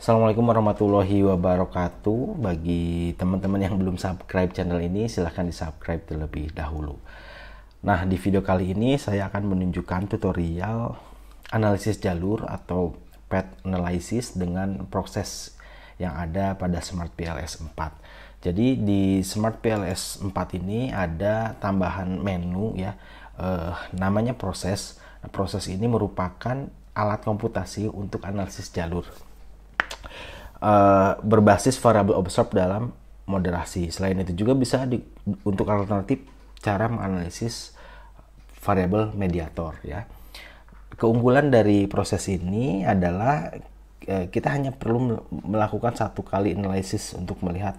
Assalamualaikum warahmatullahi wabarakatuh. Bagi teman-teman yang belum subscribe channel ini, silahkan di subscribe terlebih dahulu. Nah, di video kali ini saya akan menunjukkan tutorial analisis jalur atau path analysis dengan proses yang ada pada Smart PLS 4. Jadi di Smart PLS 4 ini ada tambahan menu ya, eh, namanya proses. Nah, proses ini merupakan alat komputasi untuk analisis jalur uh, berbasis variabel observed dalam moderasi. Selain itu juga bisa di, untuk alternatif cara menganalisis variabel mediator ya. Keunggulan dari proses ini adalah uh, kita hanya perlu melakukan satu kali analisis untuk melihat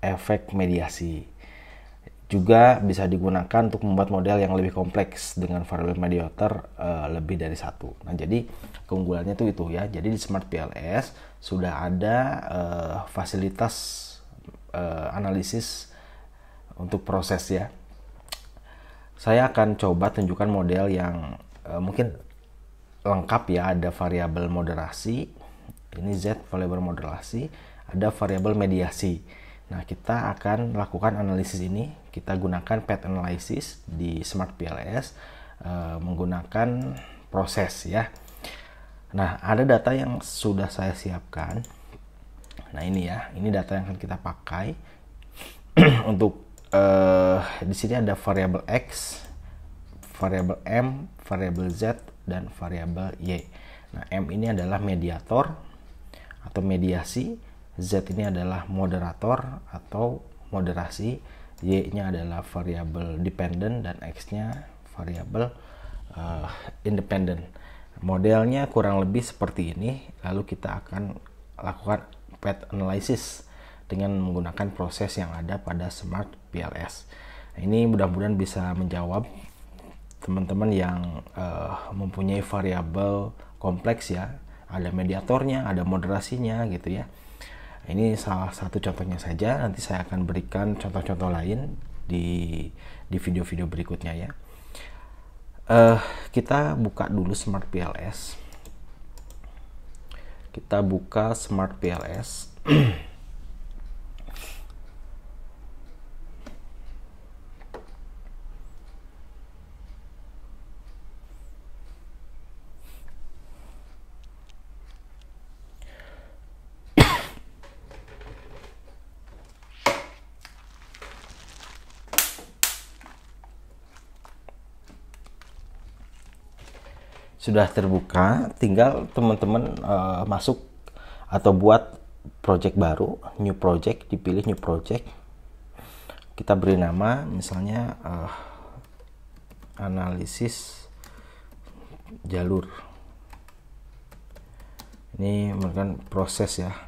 efek mediasi juga bisa digunakan untuk membuat model yang lebih kompleks dengan variabel mediator uh, lebih dari satu. Nah, jadi keunggulannya itu itu ya. Jadi di Smart PLS sudah ada uh, fasilitas uh, analisis untuk proses ya. Saya akan coba tunjukkan model yang uh, mungkin lengkap ya. Ada variabel moderasi, ini Z variabel moderasi, ada variabel mediasi. Nah, kita akan lakukan analisis ini. Kita gunakan path analysis di Smart PLS uh, menggunakan proses ya. Nah, ada data yang sudah saya siapkan. Nah, ini ya. Ini data yang akan kita pakai untuk uh, di sini ada variabel X, variabel M, variabel Z dan variabel Y. Nah, M ini adalah mediator atau mediasi Z ini adalah moderator atau moderasi, Y-nya adalah variabel dependent dan X-nya variabel uh, independent. Modelnya kurang lebih seperti ini, lalu kita akan lakukan path analysis dengan menggunakan proses yang ada pada Smart PLS. Nah, ini mudah-mudahan bisa menjawab teman-teman yang uh, mempunyai variabel kompleks ya, ada mediatornya, ada moderasinya gitu ya ini salah satu contohnya saja. Nanti saya akan berikan contoh-contoh lain di di video-video berikutnya ya. Uh, kita buka dulu Smart PLS. Kita buka Smart PLS. sudah terbuka tinggal teman-teman uh, masuk atau buat project baru new project dipilih new project. Kita beri nama misalnya uh, analisis jalur. Ini merupakan proses ya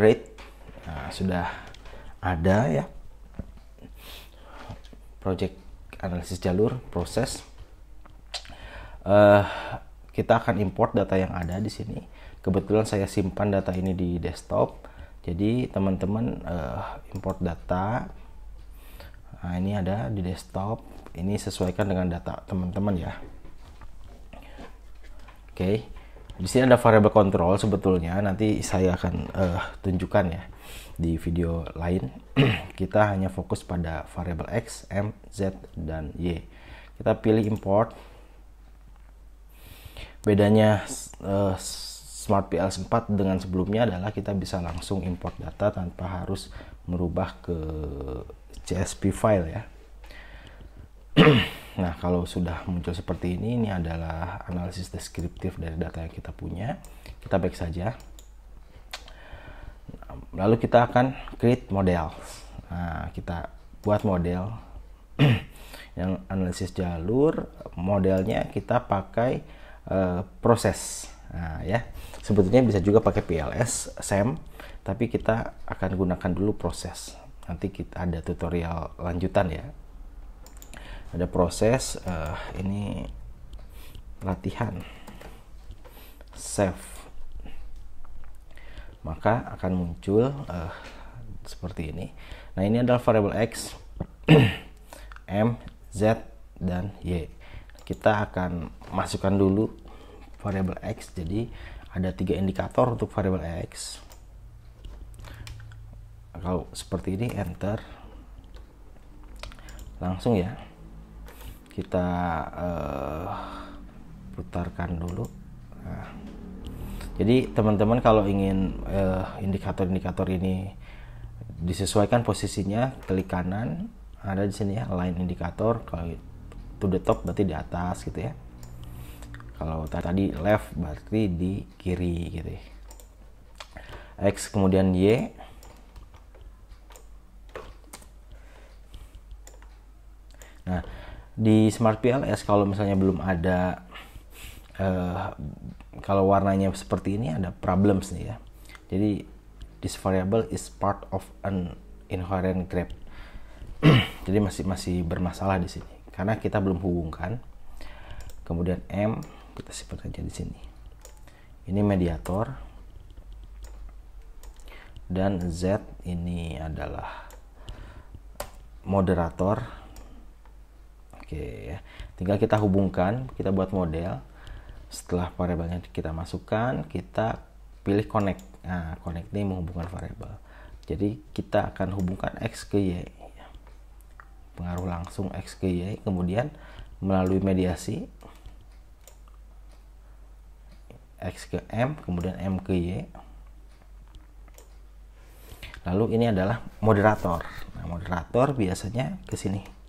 create nah, sudah ada ya. Project analisis jalur proses. Uh, kita akan import data yang ada di sini. Kebetulan saya simpan data ini di desktop. Jadi teman-teman uh, import data. Nah ini ada di desktop. Ini sesuaikan dengan data teman-teman ya. Oke. okay di sini ada variable control sebetulnya nanti saya akan uh, tunjukkan ya di video lain kita hanya fokus pada variable x, m, z dan y. Kita pilih import. Bedanya uh, Smart PLS 4 dengan sebelumnya adalah kita bisa langsung import data tanpa harus merubah ke CSV file ya. Nah, kalau sudah muncul seperti ini, ini adalah analisis deskriptif dari data yang kita punya. Kita back saja. Lalu kita akan create model. Nah, kita buat model yang analisis jalur. Modelnya kita pakai uh, proses. Nah, ya. Sebetulnya bisa juga pakai PLS, SEM, tapi kita akan gunakan dulu proses. Nanti kita ada tutorial lanjutan ya ada proses uh, ini latihan save maka akan muncul uh, seperti ini. Nah, ini adalah variabel X, M, Z, dan Y. Kita akan masukkan dulu variabel X. Jadi, ada tiga indikator untuk variabel X. Kalau seperti ini, enter. Langsung ya. Kita uh, putarkan dulu. Nah, jadi teman-teman kalau ingin indikator-indikator uh, ini disesuaikan posisinya klik kanan ada di sini ya line indikator kalau to the top berarti di atas gitu ya kalau tadi left berarti di kiri gitu ya. X kemudian Y nah di Smart PLS kalau misalnya belum ada uh, kalau warnanya seperti ini ada problems nih ya. Jadi this variable is part of an inherent graph jadi masih masih bermasalah di sini. Karena kita belum hubungkan kemudian M kita simpan aja di sini. Ini mediator dan Z ini adalah moderator oke ya. Tinggal kita hubungkan kita buat model. Setelah variabelnya kita masukkan kita pilih connect. Nah connect ini menghubungkan variabel. Jadi kita akan hubungkan x ke y. Pengaruh langsung x ke y kemudian melalui mediasi x ke m kemudian m ke y. Lalu ini adalah moderator. Nah moderator biasanya ke sini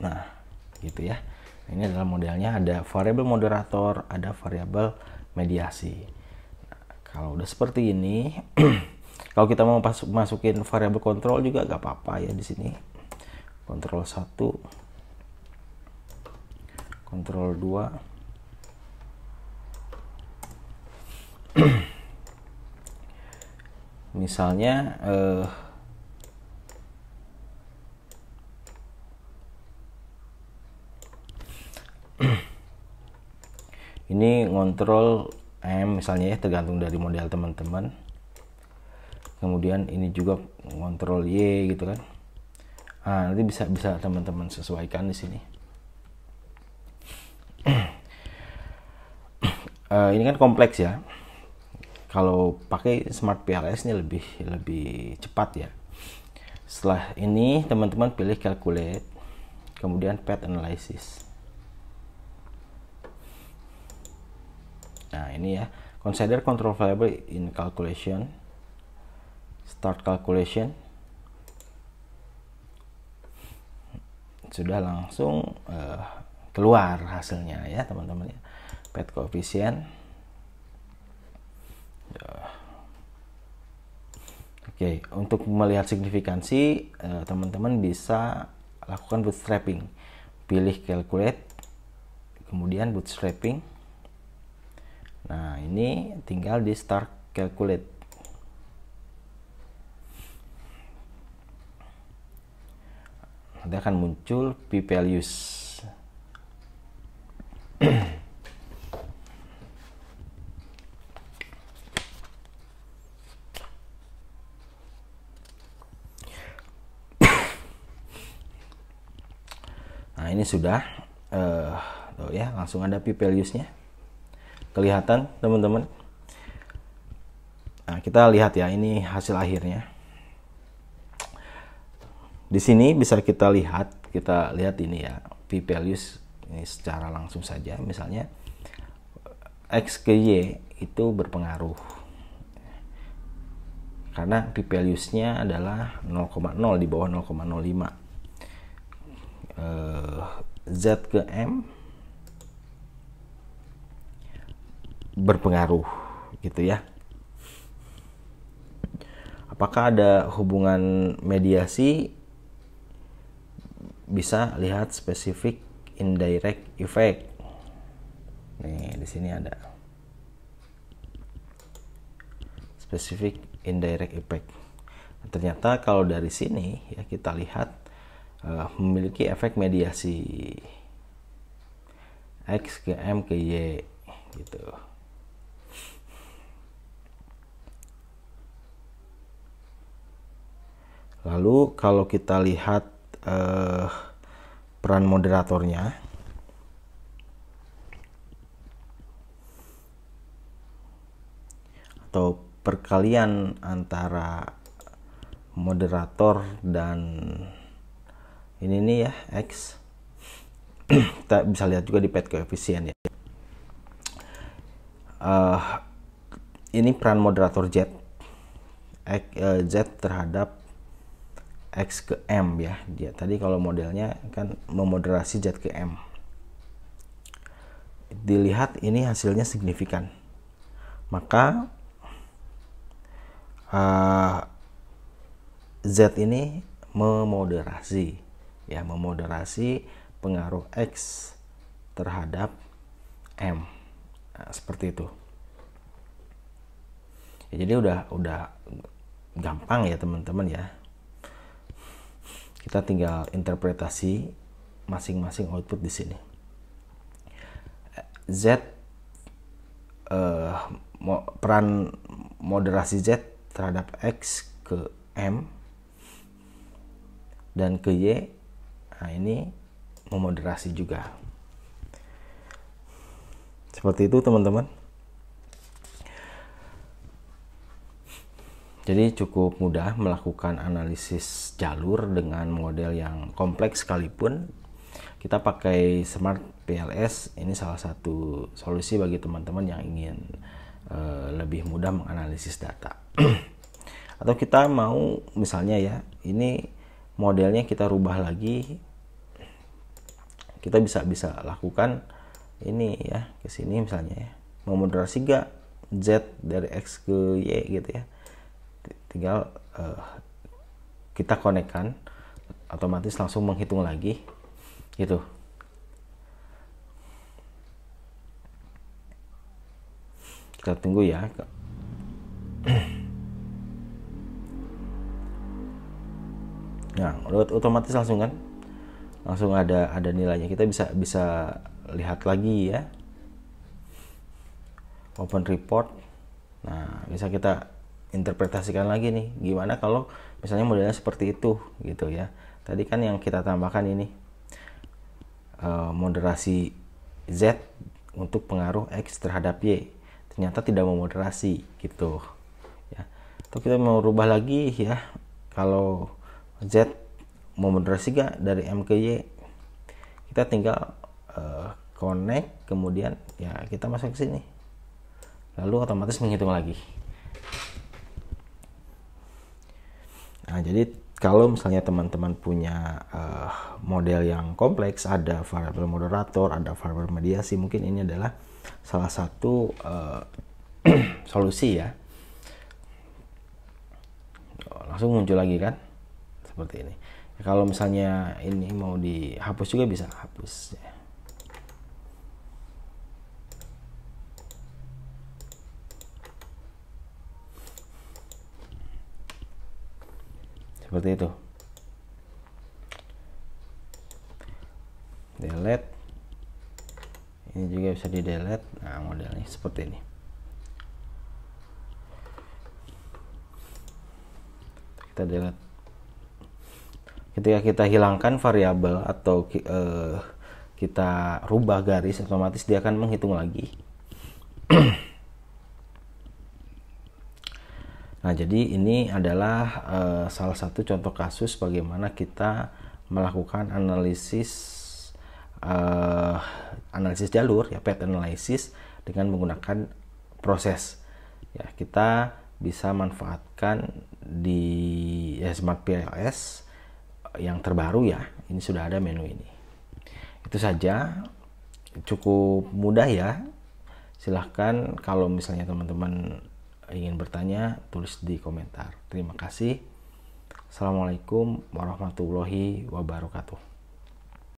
nah gitu ya. Ini adalah modelnya. Ada variabel moderator ada variabel mediasi. Nah, kalau udah seperti ini kalau kita mau masuk masukin variabel kontrol juga gak apa-apa ya di sini. Kontrol 1 kontrol 2 misalnya eh, ini ngontrol M misalnya ya tergantung dari model teman-teman. Kemudian ini juga ngontrol Y gitu kan. Nah, nanti bisa bisa teman-teman sesuaikan di sini. Uh, ini kan kompleks ya. Kalau pakai smart PLS ini lebih lebih cepat ya. Setelah ini teman-teman pilih calculate kemudian path analysis nah ini ya. Consider control variable in calculation. Start calculation. Sudah langsung uh, keluar hasilnya ya teman-teman ya. Pet koefisien. Ya. oke untuk melihat signifikansi eh, teman-teman uh, bisa lakukan bootstrapping. Pilih calculate kemudian bootstrapping ini tinggal di start calculate. Nanti akan muncul p values. Nah ini sudah uh, tuh ya langsung ada p values-nya kelihatan teman-teman nah kita lihat ya ini hasil akhirnya di sini bisa kita lihat, kita lihat ini ya, p values ini secara langsung saja. Misalnya x ke y itu berpengaruh. Karena p values-nya adalah 0,0 di bawah 0,05. Uh, z ke m berpengaruh gitu ya apakah ada hubungan mediasi bisa lihat spesifik indirect effect. Nih, di sini ada spesifik indirect effect. ternyata kalau dari sini ya kita lihat uh, memiliki efek mediasi X ke M ke Y gitu. Lalu kalau kita lihat uh, peran moderatornya, atau perkalian antara moderator dan ini nih ya X kita bisa lihat juga di pet koefisien ya. Uh, ini peran moderator Z X, uh, Z terhadap X ke M ya. Dia tadi kalau modelnya kan memoderasi Z ke M. Dilihat ini hasilnya signifikan. Maka uh, Z ini memoderasi ya memoderasi pengaruh X terhadap M. Nah, seperti itu. Ya, jadi udah udah gampang ya teman-teman ya kita tinggal interpretasi masing-masing output di sini. Z uh, peran moderasi Z terhadap X ke M dan ke Y. Nah ini memoderasi juga. Seperti itu teman-teman jadi cukup mudah melakukan analisis jalur dengan model yang kompleks sekalipun. Kita pakai smart PLS ini salah satu solusi bagi teman-teman yang ingin uh, lebih mudah menganalisis data. Atau kita mau misalnya ya ini modelnya kita rubah lagi kita bisa bisa lakukan ini ya ke sini misalnya ya. Memoderasi gak z dari x ke y gitu ya tinggal uh, kita konekkan otomatis langsung menghitung lagi gitu. Kita tunggu ya nah otomatis langsung kan? Langsung ada ada nilainya. Kita bisa bisa lihat lagi ya. Open report. Nah bisa kita interpretasikan lagi nih gimana kalau misalnya modelnya seperti itu gitu ya. Tadi kan yang kita tambahkan ini uh, moderasi Z untuk pengaruh X terhadap Y. Ternyata tidak memoderasi gitu ya. Atau kita mau rubah lagi ya kalau Z memoderasi gak dari M ke Y? Kita tinggal uh, connect kemudian ya kita masuk ke sini. Lalu otomatis menghitung lagi nah jadi kalau misalnya teman-teman punya uh, model yang kompleks ada variabel moderator ada variabel mediasi mungkin ini adalah salah satu uh, solusi ya. Langsung muncul lagi kan? Seperti ini. Kalau misalnya ini mau dihapus juga bisa hapus. ya. Seperti itu. Delete. Ini juga bisa di delete. Nah modelnya seperti ini. Kita delete. Ketika kita hilangkan variabel atau uh, kita rubah garis otomatis dia akan menghitung lagi nah jadi ini adalah uh, salah satu contoh kasus bagaimana kita melakukan analisis uh, analisis jalur ya path analysis dengan menggunakan proses. Ya kita bisa manfaatkan di ya, Smart PLS yang terbaru ya. Ini sudah ada menu ini. Itu saja. Cukup mudah ya. Silahkan kalau misalnya teman-teman ingin bertanya tulis di komentar. Terima kasih. Assalamualaikum warahmatullahi wabarakatuh